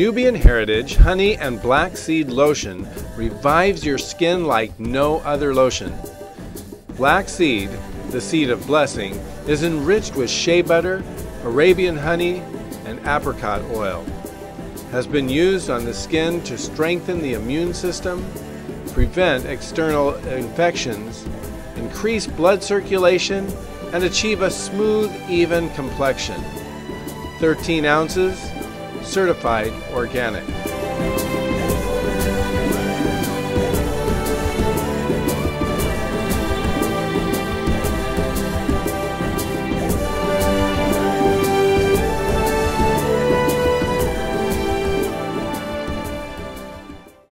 Nubian Heritage Honey and Black Seed Lotion revives your skin like no other lotion. Black seed, the seed of blessing, is enriched with shea butter, Arabian honey, and apricot oil. Has been used on the skin to strengthen the immune system, prevent external infections, increase blood circulation, and achieve a smooth, even complexion. 13 ounces, certified organic.